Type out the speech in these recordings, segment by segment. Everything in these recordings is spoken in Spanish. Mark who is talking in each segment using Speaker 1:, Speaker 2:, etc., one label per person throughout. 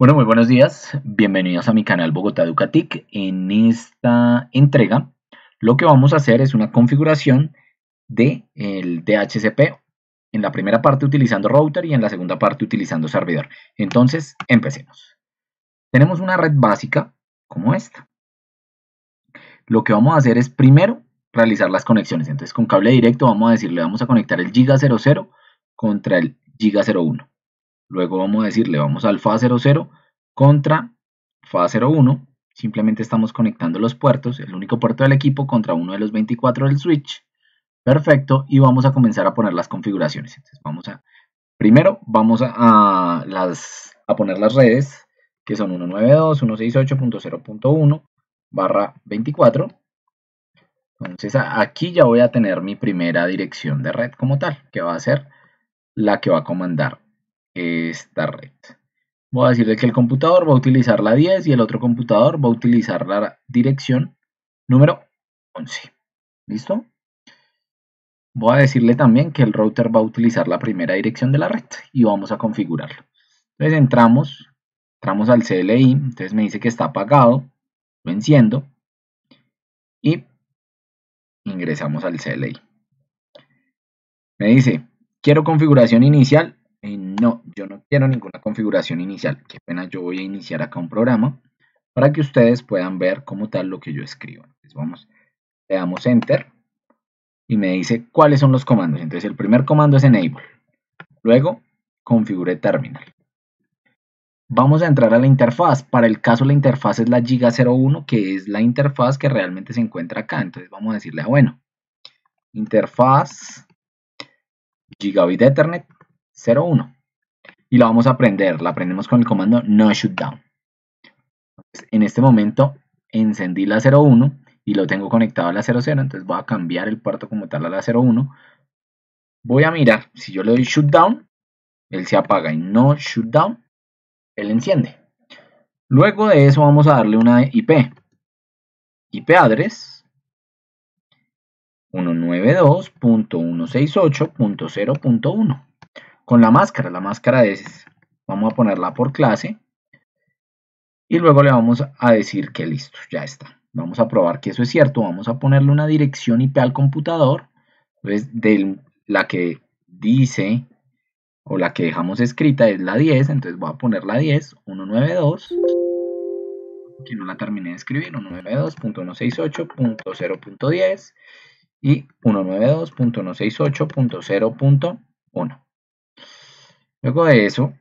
Speaker 1: Bueno, muy buenos días. Bienvenidos a mi canal Bogotá Educatic. En esta entrega, lo que vamos a hacer es una configuración del de DHCP. En la primera parte utilizando router y en la segunda parte utilizando servidor. Entonces, empecemos. Tenemos una red básica como esta. Lo que vamos a hacer es primero realizar las conexiones. Entonces, con cable directo vamos a decirle, vamos a conectar el Giga 00 contra el Giga 01. Luego vamos a decirle, vamos al FA00 contra FA01. Simplemente estamos conectando los puertos, el único puerto del equipo contra uno de los 24 del switch. Perfecto, y vamos a comenzar a poner las configuraciones. Entonces vamos a, primero vamos a, las, a poner las redes, que son 192.168.0.1 barra 24. Entonces aquí ya voy a tener mi primera dirección de red como tal, que va a ser la que va a comandar esta red. Voy a decirle que el computador va a utilizar la 10 y el otro computador va a utilizar la dirección número 11. ¿Listo? Voy a decirle también que el router va a utilizar la primera dirección de la red y vamos a configurarlo. Entonces entramos, entramos al CLI, entonces me dice que está apagado, lo enciendo y ingresamos al CLI. Me dice, quiero configuración inicial, no, yo no quiero ninguna configuración inicial. Qué pena, yo voy a iniciar acá un programa para que ustedes puedan ver como tal lo que yo escribo. Entonces vamos, le damos Enter y me dice cuáles son los comandos. Entonces el primer comando es Enable. Luego, configure terminal. Vamos a entrar a la interfaz. Para el caso la interfaz es la Giga 01, que es la interfaz que realmente se encuentra acá. Entonces vamos a decirle, bueno, interfaz Gigabit Ethernet 01 y la vamos a aprender. La aprendemos con el comando no shutdown. En este momento encendí la 01 y lo tengo conectado a la 00, entonces voy a cambiar el puerto como tal a la 01. Voy a mirar, si yo le doy shutdown, él se apaga y no shutdown, él enciende. Luego de eso vamos a darle una IP. IP address 192.168.0.1 con la máscara. La máscara es, vamos a ponerla por clase y luego le vamos a decir que listo, ya está. Vamos a probar que eso es cierto. Vamos a ponerle una dirección IP al computador, pues de la que dice o la que dejamos escrita es la 10, entonces voy a poner la 10, 192, que no la terminé de escribir, 192.168.0.10 y 192.168.0.1. Luego de eso,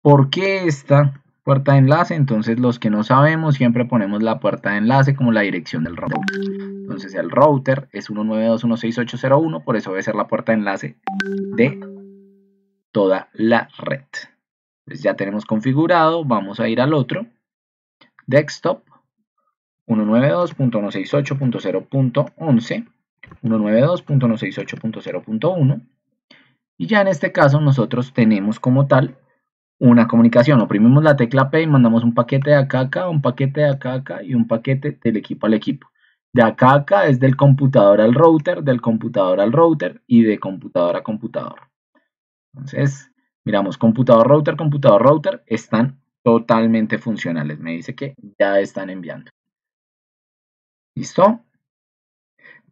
Speaker 1: ¿por qué esta puerta de enlace? Entonces los que no sabemos siempre ponemos la puerta de enlace como la dirección del router. Entonces el router es 192.168.0.1, por eso debe ser la puerta de enlace de toda la red. Entonces ya tenemos configurado, vamos a ir al otro, desktop 192.168.0.11, 192.168.0.1 y ya en este caso nosotros tenemos como tal una comunicación. Oprimimos la tecla P y mandamos un paquete de acá a acá, un paquete de acá a acá y un paquete del equipo al equipo. De acá a acá es del computador al router, del computador al router y de computador a computador. Entonces, miramos computador, router, computador, router, están totalmente funcionales. Me dice que ya están enviando. ¿Listo?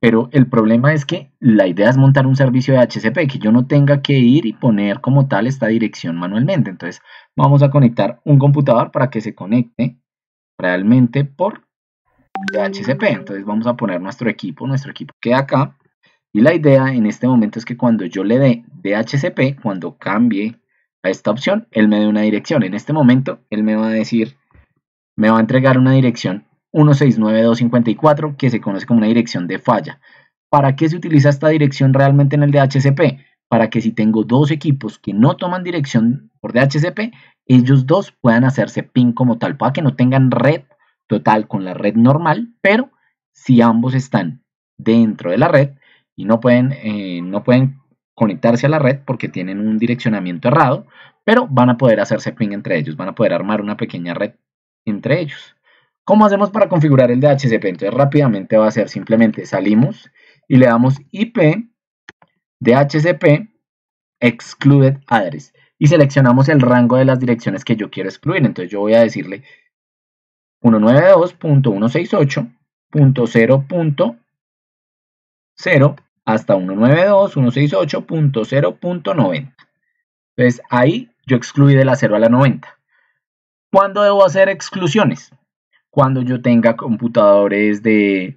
Speaker 1: Pero el problema es que la idea es montar un servicio de HCP, que yo no tenga que ir y poner como tal esta dirección manualmente. Entonces vamos a conectar un computador para que se conecte realmente por DHCP. Entonces vamos a poner nuestro equipo, nuestro equipo queda acá. Y la idea en este momento es que cuando yo le dé DHCP, cuando cambie a esta opción, él me dé una dirección. En este momento, él me va a decir, me va a entregar una dirección 169.254 que se conoce como una dirección de falla. ¿Para qué se utiliza esta dirección realmente en el DHCP? Para que si tengo dos equipos que no toman dirección por DHCP, ellos dos puedan hacerse ping como tal, para que no tengan red total con la red normal, pero si ambos están dentro de la red y no pueden, eh, no pueden conectarse a la red porque tienen un direccionamiento errado, pero van a poder hacerse ping entre ellos, van a poder armar una pequeña red entre ellos. ¿Cómo hacemos para configurar el DHCP? Entonces rápidamente va a ser simplemente salimos y le damos IP DHCP excluded address. y seleccionamos el rango de las direcciones que yo quiero excluir. Entonces yo voy a decirle 192.168.0.0 hasta 192.168.0.90. Entonces ahí yo excluí de la 0 a la 90. ¿Cuándo debo hacer exclusiones? Cuando yo tenga computadores de,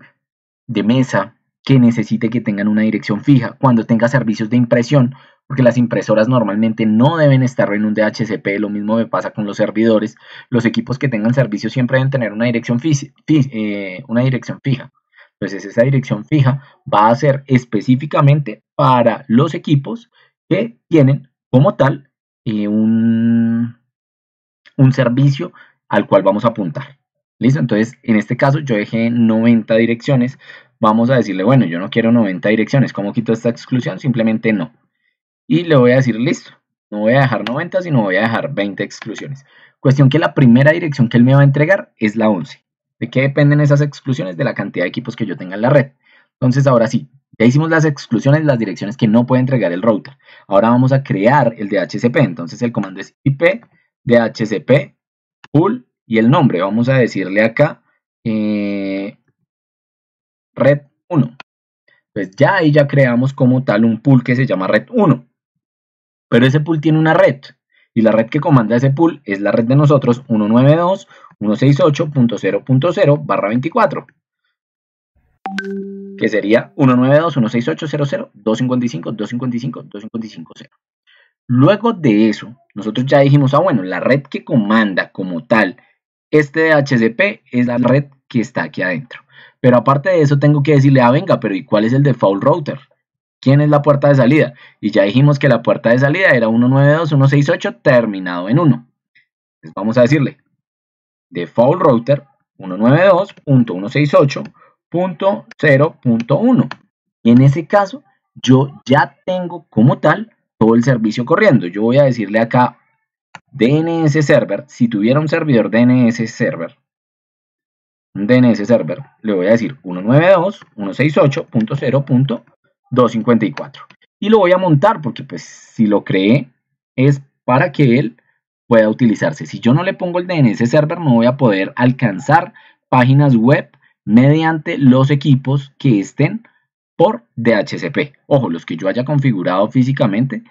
Speaker 1: de mesa que necesite que tengan una dirección fija, cuando tenga servicios de impresión, porque las impresoras normalmente no deben estar en un DHCP, lo mismo me pasa con los servidores, los equipos que tengan servicio siempre deben tener una dirección, eh, una dirección fija. Entonces esa dirección fija va a ser específicamente para los equipos que tienen como tal eh, un, un servicio al cual vamos a apuntar. ¿Listo? Entonces, en este caso yo dejé 90 direcciones. Vamos a decirle, bueno, yo no quiero 90 direcciones. ¿Cómo quito esta exclusión? Simplemente no. Y le voy a decir, listo. No voy a dejar 90, sino voy a dejar 20 exclusiones. Cuestión que la primera dirección que él me va a entregar es la 11. ¿De qué dependen esas exclusiones? De la cantidad de equipos que yo tenga en la red. Entonces, ahora sí, ya hicimos las exclusiones, las direcciones que no puede entregar el router. Ahora vamos a crear el DHCP. Entonces, el comando es IP DHCP pool y el nombre. Vamos a decirle acá eh, red 1. Pues ya ahí ya creamos como tal un pool que se llama red 1. Pero ese pool tiene una red. Y la red que comanda ese pool es la red de nosotros 192.168.0.0 barra 24. Que sería 192.168.00.255.255.255.0. Luego de eso, nosotros ya dijimos, ah, bueno, la red que comanda como tal este DHCP es la red que está aquí adentro. Pero aparte de eso, tengo que decirle, ah, venga, pero ¿y cuál es el default router? ¿Quién es la puerta de salida? Y ya dijimos que la puerta de salida era 192.168 terminado en 1. Entonces vamos a decirle, default router 192.168.0.1. Y en ese caso, yo ya tengo como tal todo el servicio corriendo. Yo voy a decirle acá DNS server. Si tuviera un servidor DNS server, un DNS server, le voy a decir 192.168.0.254. Y lo voy a montar porque pues si lo creé es para que él pueda utilizarse. Si yo no le pongo el DNS server no voy a poder alcanzar páginas web mediante los equipos que estén por DHCP. Ojo, los que yo haya configurado físicamente,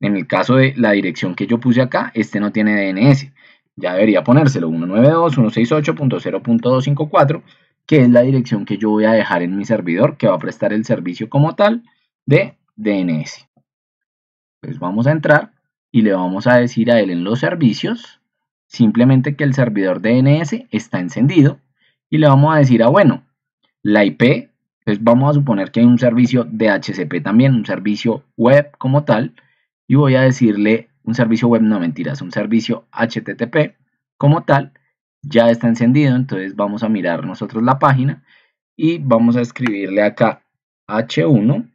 Speaker 1: en el caso de la dirección que yo puse acá, este no tiene DNS. Ya debería ponérselo 192.168.0.254, que es la dirección que yo voy a dejar en mi servidor, que va a prestar el servicio como tal de DNS. Pues vamos a entrar y le vamos a decir a él en los servicios, simplemente que el servidor DNS está encendido y le vamos a decir a, bueno, la IP entonces vamos a suponer que hay un servicio de HCP también, un servicio web como tal, y voy a decirle un servicio web, no mentiras, un servicio HTTP como tal, ya está encendido, entonces vamos a mirar nosotros la página y vamos a escribirle acá H1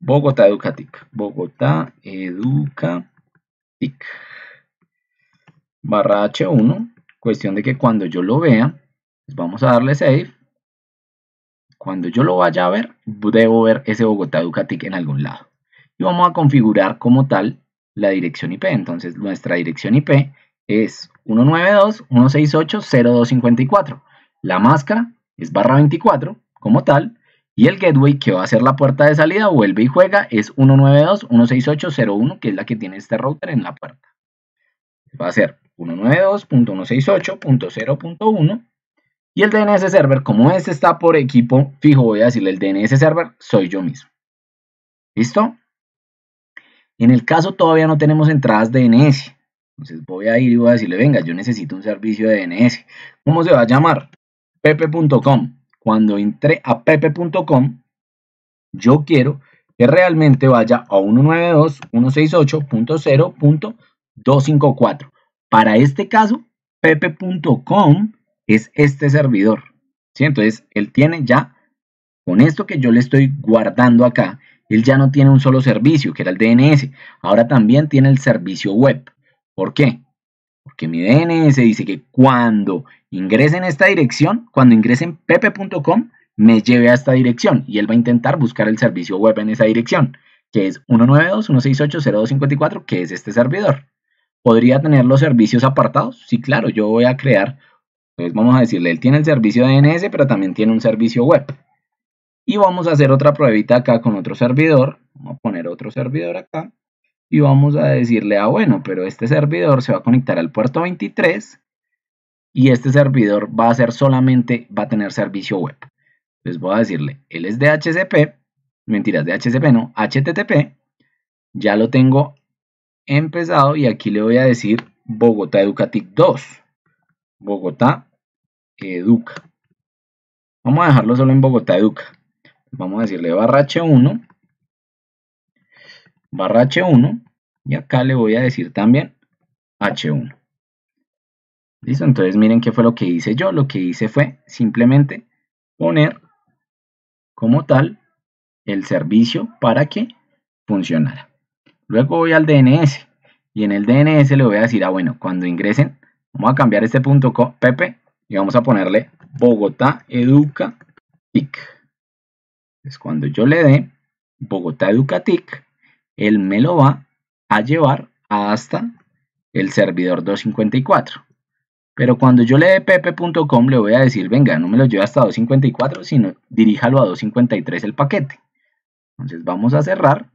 Speaker 1: Bogotá Educatic, Bogotá Educatic barra H1, cuestión de que cuando yo lo vea, pues vamos a darle save cuando yo lo vaya a ver, debo ver ese Bogotá Educatic en algún lado. Y vamos a configurar como tal la dirección IP. Entonces nuestra dirección IP es 192.168.0254. La máscara es barra 24 como tal. Y el gateway que va a ser la puerta de salida vuelve y juega es 192.168.01 que es la que tiene este router en la puerta. Va a ser 192.168.0.1 y el DNS server, como este está por equipo fijo, voy a decirle el DNS server soy yo mismo. ¿Listo? En el caso todavía no tenemos entradas DNS. Entonces voy a ir y voy a decirle, venga, yo necesito un servicio de DNS. ¿Cómo se va a llamar? pepe.com. Cuando entre a pepe.com, yo quiero que realmente vaya a 192.168.0.254. Para este caso, pepe.com es este servidor. Entonces, él tiene ya, con esto que yo le estoy guardando acá, él ya no tiene un solo servicio, que era el DNS. Ahora también tiene el servicio web. ¿Por qué? Porque mi DNS dice que cuando ingrese en esta dirección, cuando ingrese en pepe.com, me lleve a esta dirección y él va a intentar buscar el servicio web en esa dirección. que es 192.168.0254, que es este servidor. ¿Podría tener los servicios apartados? Sí, claro, yo voy a crear, entonces vamos a decirle, él tiene el servicio DNS, pero también tiene un servicio web. Y vamos a hacer otra pruebita acá con otro servidor. Vamos a poner otro servidor acá. Y vamos a decirle, ah, bueno, pero este servidor se va a conectar al puerto 23 y este servidor va a ser solamente, va a tener servicio web. Entonces voy a decirle, él es de HCP, mentiras, de HCP no, HTTP. Ya lo tengo empezado y aquí le voy a decir Bogotá Educatic 2. Bogotá Educa. Vamos a dejarlo solo en Bogotá Educa vamos a decirle barra h1, barra h1, y acá le voy a decir también h1. ¿Listo? Entonces miren qué fue lo que hice yo. Lo que hice fue simplemente poner como tal el servicio para que funcionara. Luego voy al DNS y en el DNS le voy a decir, ah bueno, cuando ingresen, vamos a cambiar este punto pp y vamos a ponerle Bogotá Educa entonces, cuando yo le dé Bogotá Educatic, él me lo va a llevar hasta el servidor 254. Pero cuando yo le dé pepe.com le voy a decir, venga, no me lo lleve hasta 254, sino diríjalo a 253 el paquete. Entonces vamos a cerrar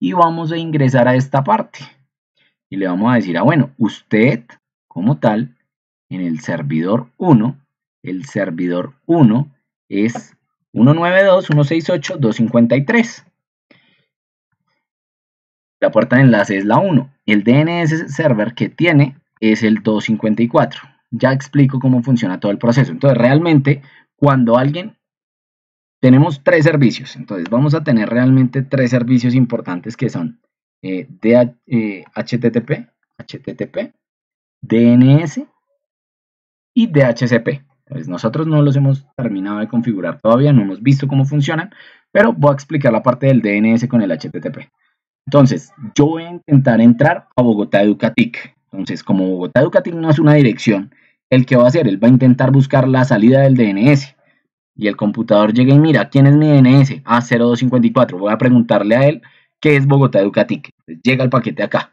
Speaker 1: y vamos a ingresar a esta parte. Y le vamos a decir, ah, bueno, usted como tal, en el servidor 1, el servidor 1 es 192.168.253. La puerta de enlace es la 1. El DNS server que tiene es el 254. Ya explico cómo funciona todo el proceso. Entonces, realmente, cuando alguien... Tenemos tres servicios. Entonces, vamos a tener realmente tres servicios importantes que son eh, HTTP, HTTP, DNS y DHCP. Pues nosotros no los hemos terminado de configurar todavía, no hemos visto cómo funcionan, pero voy a explicar la parte del DNS con el HTTP. Entonces, yo voy a intentar entrar a Bogotá Educatic. Entonces, como Bogotá Educatic no es una dirección, el que va a hacer, él va a intentar buscar la salida del DNS. Y el computador llega y mira, ¿quién es mi DNS? Ah, 0254. Voy a preguntarle a él qué es Bogotá Educatic. Llega el paquete acá.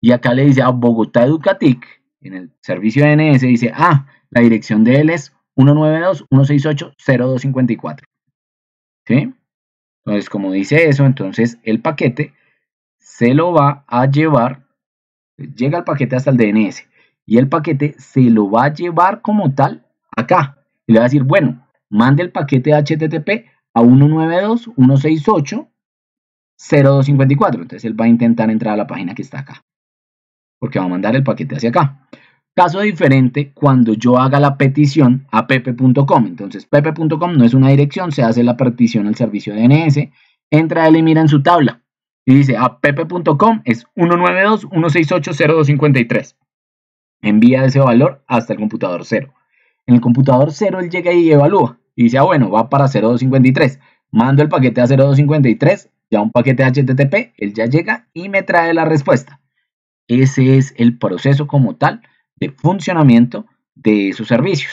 Speaker 1: Y acá le dice a Bogotá Educatic, en el servicio DNS, dice, ah, la dirección de él es 192.168.0254. ¿Sí? Entonces, como dice eso, entonces el paquete se lo va a llevar, llega el paquete hasta el DNS y el paquete se lo va a llevar como tal acá. Y le va a decir, bueno, mande el paquete HTTP a 192.168.0254. Entonces él va a intentar entrar a la página que está acá. Porque va a mandar el paquete hacia acá. Caso diferente cuando yo haga la petición a pepe.com. Entonces, pepe.com no es una dirección, se hace la petición al servicio DNS. Entra él y mira en su tabla. Y dice, a pepe.com es 192.168.0253. Envía ese valor hasta el computador 0. En el computador 0 él llega y evalúa. Y dice, ah, bueno, va para 0253. Mando el paquete a 0253, ya un paquete HTTP, él ya llega y me trae la respuesta. Ese es el proceso como tal de funcionamiento de esos servicios.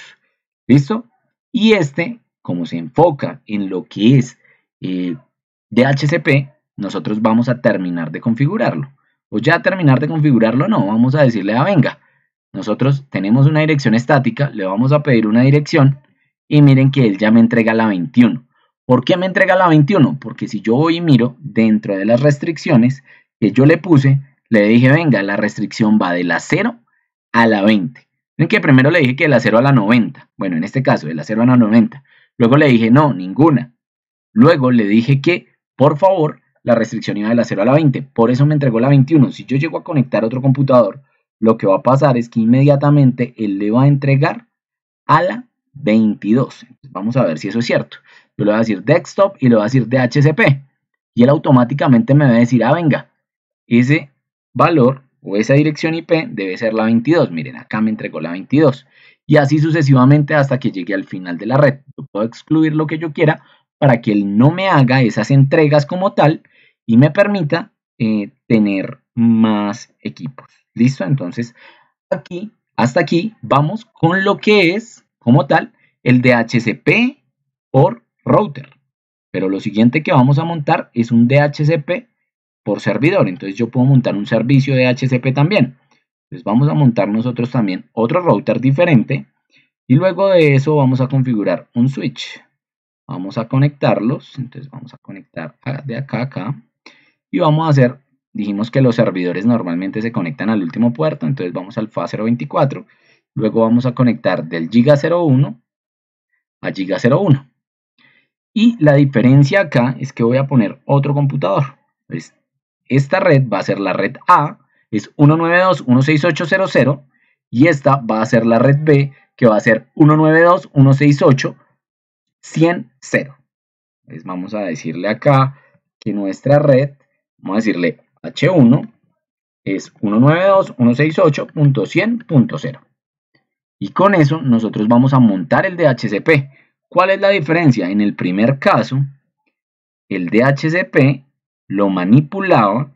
Speaker 1: ¿Listo? Y este, como se enfoca en lo que es eh, DHCP, nosotros vamos a terminar de configurarlo. O ya terminar de configurarlo, no, vamos a decirle, ah, venga, nosotros tenemos una dirección estática, le vamos a pedir una dirección y miren que él ya me entrega la 21. ¿Por qué me entrega la 21? Porque si yo voy y miro dentro de las restricciones que yo le puse, le dije, venga, la restricción va de la 0 a la 20. Miren que primero le dije que de la 0 a la 90. Bueno, en este caso, de la 0 a la 90. Luego le dije, no, ninguna. Luego le dije que, por favor, la restricción iba de la 0 a la 20. Por eso me entregó la 21. Si yo llego a conectar otro computador, lo que va a pasar es que inmediatamente él le va a entregar a la 22. vamos a ver si eso es cierto. Yo le voy a decir desktop y le voy a decir DHCP. Y él automáticamente me va a decir, ah, venga, ese valor o esa dirección IP debe ser la 22. Miren, acá me entregó la 22. Y así sucesivamente hasta que llegue al final de la red. Yo puedo excluir lo que yo quiera para que él no me haga esas entregas como tal y me permita eh, tener más equipos. ¿Listo? Entonces, aquí, hasta aquí, vamos con lo que es, como tal, el DHCP por router. Pero lo siguiente que vamos a montar es un DHCP por servidor. Entonces yo puedo montar un servicio de DHCP también. Entonces vamos a montar nosotros también otro router diferente. Y luego de eso vamos a configurar un switch. Vamos a conectarlos. Entonces vamos a conectar de acá a acá. Y vamos a hacer, dijimos que los servidores normalmente se conectan al último puerto. Entonces vamos al FA024. Luego vamos a conectar del Giga 01 a Giga 01. Y la diferencia acá es que voy a poner otro computador. Pues esta red va a ser la red A, es 192.168.00 y esta va a ser la red B, que va a ser 192.168.100.0. Entonces vamos a decirle acá que nuestra red, vamos a decirle H1, es 192.168.100.0. Y con eso nosotros vamos a montar el DHCP. ¿Cuál es la diferencia? En el primer caso, el DHCP lo manipulaba.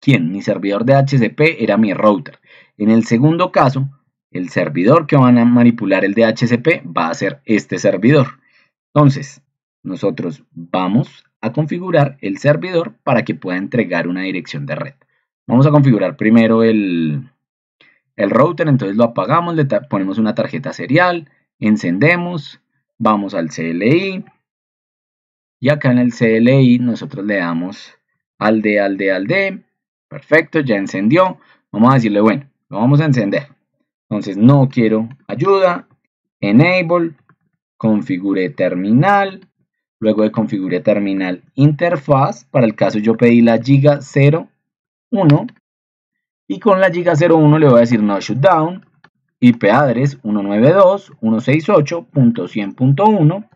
Speaker 1: ¿Quién? Mi servidor DHCP era mi router. En el segundo caso, el servidor que van a manipular el DHCP va a ser este servidor. Entonces, nosotros vamos a configurar el servidor para que pueda entregar una dirección de red. Vamos a configurar primero el, el router, entonces lo apagamos, le ponemos una tarjeta serial, encendemos, vamos al CLI y acá en el CLI nosotros le damos al D, al D, al D, perfecto, ya encendió, vamos a decirle, bueno, lo vamos a encender, entonces no quiero ayuda, enable, configure terminal, luego de configure terminal interfaz, para el caso yo pedí la giga 01, y con la giga 01 le voy a decir no shutdown, IP address 192.168.100.1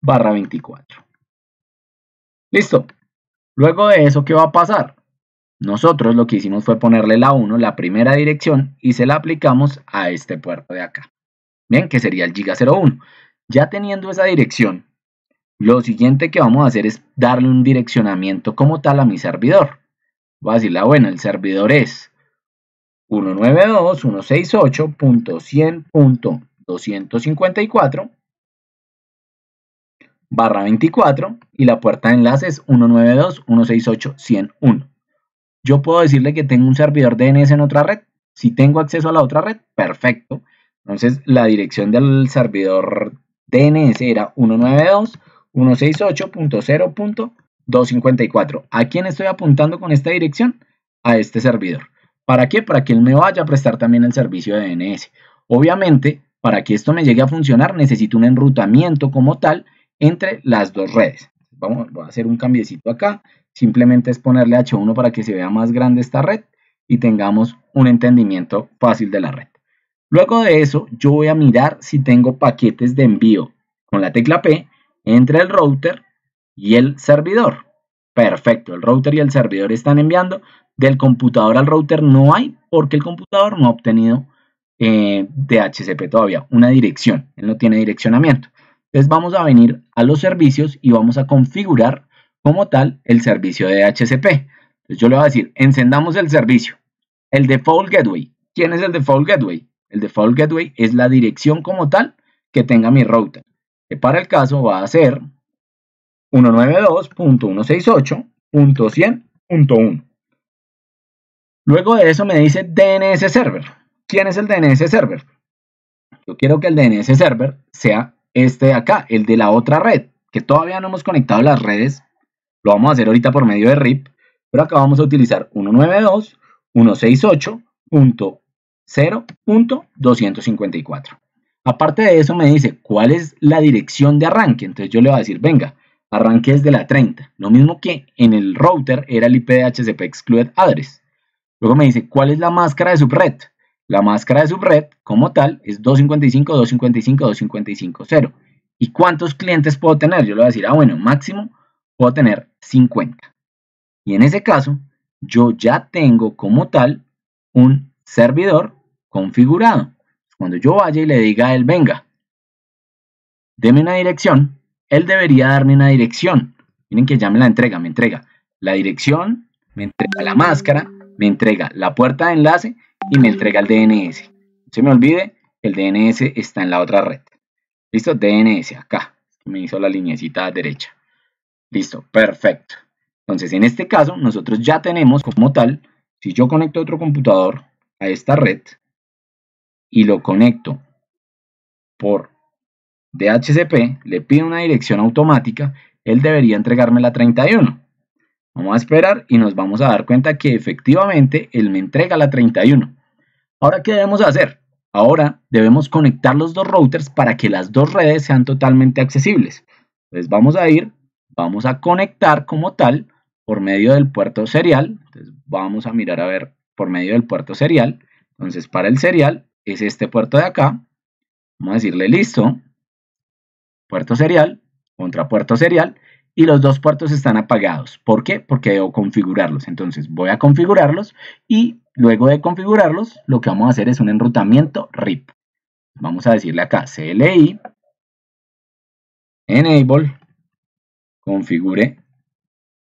Speaker 1: barra 24. Listo. Luego de eso, ¿qué va a pasar? Nosotros lo que hicimos fue ponerle la 1, la primera dirección, y se la aplicamos a este puerto de acá. Bien, que sería el giga 01. Ya teniendo esa dirección, lo siguiente que vamos a hacer es darle un direccionamiento como tal a mi servidor. Voy a decirle, ah, bueno, el servidor es 192.168.100.254 barra 24 y la puerta de enlace es 192.168.101. Yo puedo decirle que tengo un servidor DNS en otra red. Si tengo acceso a la otra red, perfecto. Entonces la dirección del servidor DNS era 192.168.0.254. ¿A quién estoy apuntando con esta dirección? A este servidor. ¿Para qué? Para que él me vaya a prestar también el servicio de DNS. Obviamente, para que esto me llegue a funcionar, necesito un enrutamiento como tal entre las dos redes. Vamos, a hacer un cambiecito acá. Simplemente es ponerle H1 para que se vea más grande esta red y tengamos un entendimiento fácil de la red. Luego de eso, yo voy a mirar si tengo paquetes de envío con la tecla P entre el router y el servidor. Perfecto, el router y el servidor están enviando. Del computador al router no hay porque el computador no ha obtenido eh, DHCP todavía, una dirección. Él no tiene direccionamiento. Entonces vamos a venir a los servicios y vamos a configurar como tal el servicio de DHCP. Entonces yo le voy a decir, encendamos el servicio. El default gateway. ¿Quién es el default gateway? El default gateway es la dirección como tal que tenga mi router. Que para el caso va a ser 192.168.100.1. Luego de eso me dice DNS Server. ¿Quién es el DNS Server? Yo quiero que el DNS Server sea este de acá, el de la otra red, que todavía no hemos conectado las redes. Lo vamos a hacer ahorita por medio de RIP, pero acá vamos a utilizar 192.168.0.254. Aparte de eso me dice cuál es la dirección de arranque. Entonces yo le voy a decir, venga, arranque desde la 30. Lo mismo que en el router era el IPDHCP Excluded Address. Luego me dice cuál es la máscara de subred. La máscara de subred como tal es 255, 255, 255, 0. ¿Y cuántos clientes puedo tener? Yo le voy a decir, ah, bueno, máximo puedo tener 50. Y en ese caso, yo ya tengo como tal un servidor configurado. Cuando yo vaya y le diga a él, venga, deme una dirección, él debería darme una dirección. Miren que ya me la entrega, me entrega la dirección, me entrega la máscara, me entrega la puerta de enlace y me entrega el DNS. No se me olvide, el DNS está en la otra red. ¿Listo? DNS acá. me hizo la linecita derecha. Listo, perfecto. Entonces, en este caso, nosotros ya tenemos como tal, si yo conecto otro computador a esta red y lo conecto por DHCP, le pido una dirección automática, él debería entregarme la 31. Vamos a esperar y nos vamos a dar cuenta que efectivamente él me entrega la 31. Ahora, ¿qué debemos hacer? Ahora debemos conectar los dos routers para que las dos redes sean totalmente accesibles. Entonces vamos a ir, vamos a conectar como tal por medio del puerto serial. Entonces vamos a mirar a ver por medio del puerto serial. Entonces para el serial es este puerto de acá. Vamos a decirle listo. Puerto serial contra puerto serial y los dos puertos están apagados. ¿Por qué? Porque debo configurarlos. Entonces voy a configurarlos y luego de configurarlos lo que vamos a hacer es un enrutamiento RIP. Vamos a decirle acá CLI enable configure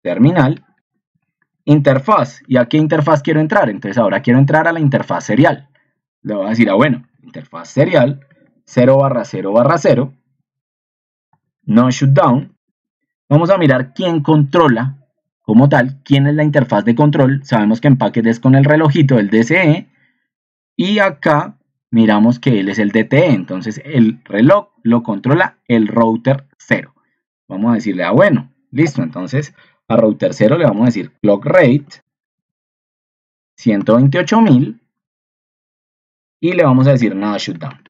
Speaker 1: terminal interfaz. ¿Y a qué interfaz quiero entrar? Entonces ahora quiero entrar a la interfaz serial. Le voy a decir, ah bueno, interfaz serial 0 barra 0 barra 0 no shutdown Vamos a mirar quién controla como tal, quién es la interfaz de control. Sabemos que en Packet es con el relojito, el DCE. Y acá miramos que él es el DTE. Entonces el reloj lo controla el router 0. Vamos a decirle, ah, bueno, listo. Entonces a router 0 le vamos a decir clock rate 128.000 y le vamos a decir nada shutdown.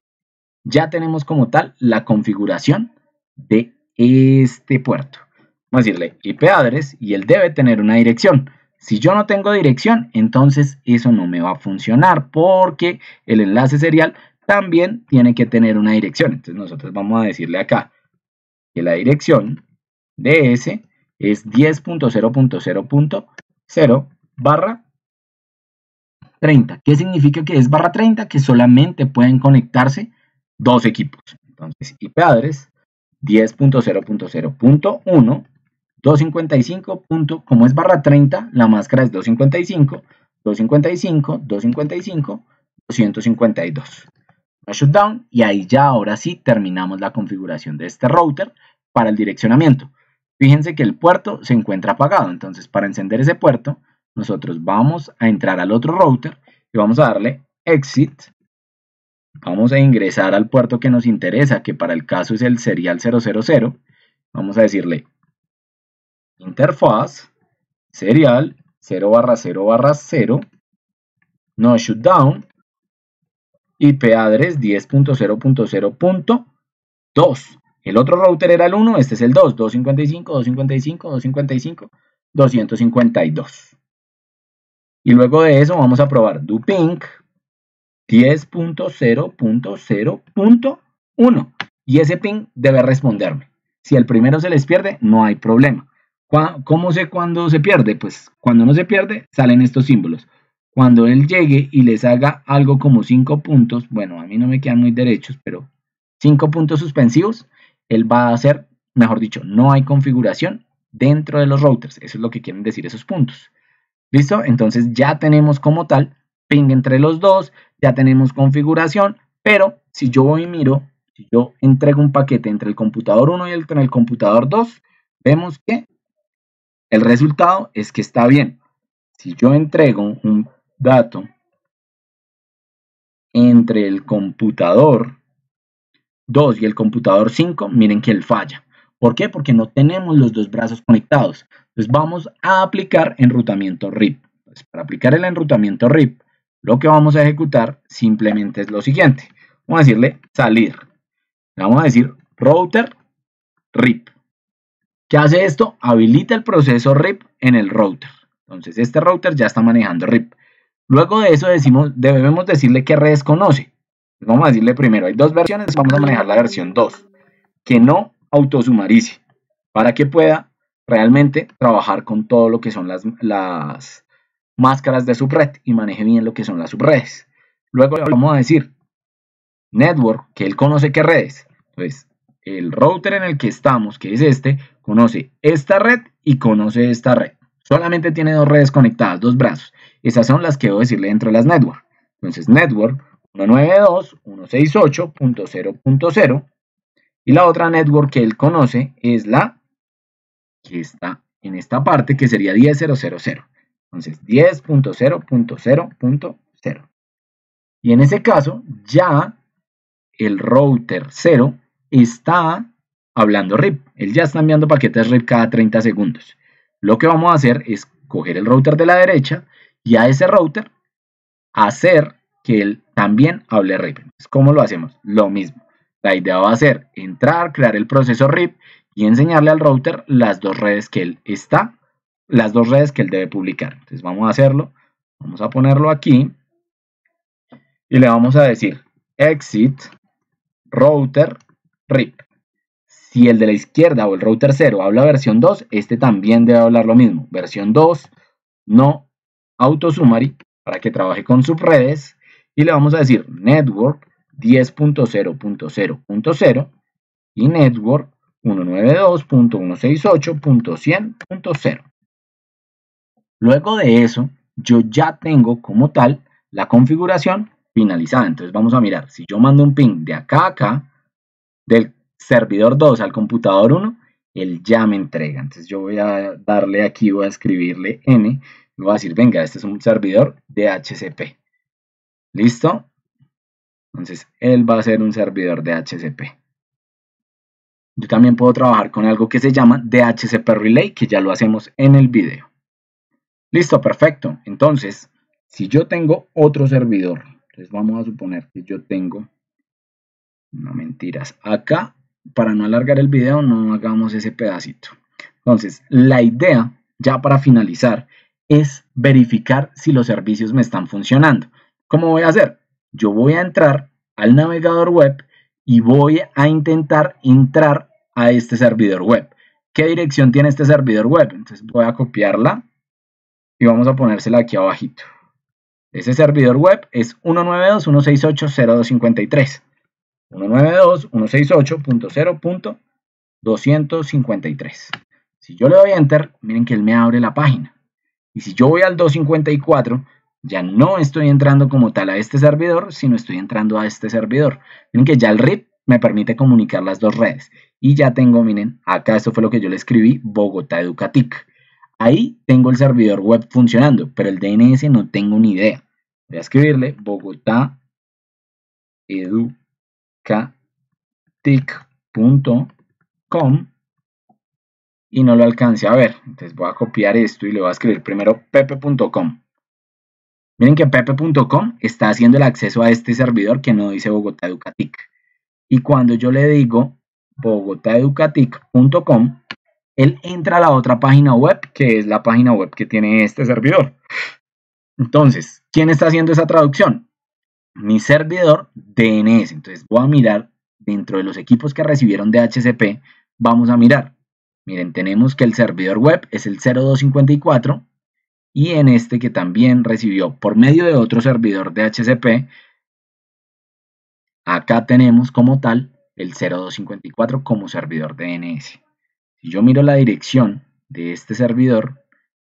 Speaker 1: Ya tenemos como tal la configuración de este puerto. Vamos a decirle IP address y él debe tener una dirección. Si yo no tengo dirección, entonces eso no me va a funcionar porque el enlace serial también tiene que tener una dirección. Entonces nosotros vamos a decirle acá que la dirección de ese es 10.0.0.0 barra 30. ¿Qué significa que es barra 30? Que solamente pueden conectarse dos equipos. Entonces IP address 10.0.0.1 255. como es barra 30, la máscara es 255, 255, 255, 252. shutdown y ahí ya ahora sí terminamos la configuración de este router para el direccionamiento. Fíjense que el puerto se encuentra apagado, entonces para encender ese puerto nosotros vamos a entrar al otro router y vamos a darle exit. Vamos a ingresar al puerto que nos interesa, que para el caso es el serial 000. Vamos a decirle interfaz serial 0 barra 0 barra 0 no shutdown IP address 10.0.0.2 el otro router era el 1, este es el 2, 255, 255, 255, 252. Y luego de eso vamos a probar do ping 10.0.0.1 y ese ping debe responderme. Si el primero se les pierde, no hay problema. ¿Cómo sé cuándo se pierde? Pues cuando no se pierde, salen estos símbolos. Cuando él llegue y les haga algo como 5 puntos, bueno, a mí no me quedan muy derechos, pero 5 puntos suspensivos, él va a hacer, mejor dicho, no hay configuración dentro de los routers. Eso es lo que quieren decir esos puntos. ¿Listo? Entonces ya tenemos como tal ping entre los dos, ya tenemos configuración, pero si yo voy y miro, si yo entrego un paquete entre el computador 1 y el, el computador 2, vemos que el resultado es que está bien. Si yo entrego un dato entre el computador 2 y el computador 5, miren que él falla. ¿Por qué? Porque no tenemos los dos brazos conectados. Entonces vamos a aplicar enrutamiento RIP. para aplicar el enrutamiento RIP, lo que vamos a ejecutar simplemente es lo siguiente. Vamos a decirle salir. Le vamos a decir router RIP. ¿Qué hace esto? Habilita el proceso RIP en el router. Entonces, este router ya está manejando RIP. Luego de eso decimos, debemos decirle qué redes conoce. Vamos a decirle primero, hay dos versiones, vamos a manejar la versión 2, que no autosumarice, para que pueda realmente trabajar con todo lo que son las, las máscaras de subred y maneje bien lo que son las subredes. Luego vamos a decir network, que él conoce qué redes. Entonces, el router en el que estamos, que es este, conoce esta red y conoce esta red. Solamente tiene dos redes conectadas, dos brazos. Esas son las que debo decirle dentro de las network. Entonces, network 192.168.0.0 Y la otra network que él conoce es la que está en esta parte, que sería 10.000. Entonces, 10.0.0.0. Y en ese caso, ya el router 0 está hablando RIP. Él ya está enviando paquetes RIP cada 30 segundos. Lo que vamos a hacer es coger el router de la derecha y a ese router hacer que él también hable RIP. ¿Cómo lo hacemos? Lo mismo. La idea va a ser entrar, crear el proceso RIP y enseñarle al router las dos redes que él está, las dos redes que él debe publicar. Entonces vamos a hacerlo. Vamos a ponerlo aquí y le vamos a decir exit router RIP. Si el de la izquierda o el router 0 habla versión 2, este también debe hablar lo mismo. Versión 2, no autosummary, para que trabaje con subredes. Y le vamos a decir network 10.0.0.0 y network 192.168.100.0. Luego de eso, yo ya tengo como tal la configuración finalizada. Entonces vamos a mirar, si yo mando un ping de acá a acá, del servidor 2 al computador 1, él ya me entrega. Entonces yo voy a darle aquí, voy a escribirle n, y voy a decir, venga, este es un servidor de HCP. ¿Listo? Entonces él va a ser un servidor de HCP. Yo también puedo trabajar con algo que se llama DHCP Relay, que ya lo hacemos en el video. Listo, perfecto. Entonces, si yo tengo otro servidor, entonces vamos a suponer que yo tengo, no mentiras, acá, para no alargar el video, no hagamos ese pedacito. Entonces, la idea, ya para finalizar, es verificar si los servicios me están funcionando. ¿Cómo voy a hacer? Yo voy a entrar al navegador web y voy a intentar entrar a este servidor web. ¿Qué dirección tiene este servidor web? Entonces voy a copiarla y vamos a ponérsela aquí abajito. Ese servidor web es 192.168.0253. 192.168.0.253. Si yo le doy Enter, miren que él me abre la página. Y si yo voy al 254, ya no estoy entrando como tal a este servidor, sino estoy entrando a este servidor. Miren que ya el RIP me permite comunicar las dos redes. Y ya tengo, miren, acá esto fue lo que yo le escribí, Bogotá Educatic. Ahí tengo el servidor web funcionando, pero el DNS no tengo ni idea. Voy a escribirle Bogotá educatic.com y no lo alcance a ver. Entonces voy a copiar esto y le voy a escribir primero pepe.com. Miren que pepe.com está haciendo el acceso a este servidor que no dice Bogotá Educatic. Y cuando yo le digo bogotaeducatic.com, él entra a la otra página web, que es la página web que tiene este servidor. Entonces, ¿quién está haciendo esa traducción? Mi servidor DNS. Entonces voy a mirar dentro de los equipos que recibieron DHCP, vamos a mirar. Miren, tenemos que el servidor web es el 0254 y en este que también recibió por medio de otro servidor de HCP, acá tenemos como tal el 0254 como servidor DNS. Si yo miro la dirección de este servidor,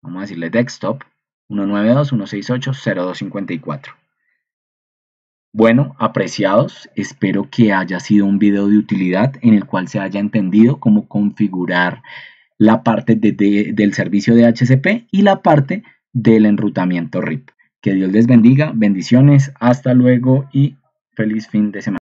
Speaker 1: vamos a decirle desktop 192.168.0254. Bueno, apreciados, espero que haya sido un video de utilidad en el cual se haya entendido cómo configurar la parte del servicio de HCP y la parte del enrutamiento RIP. Que Dios les bendiga, bendiciones, hasta luego y feliz fin de semana.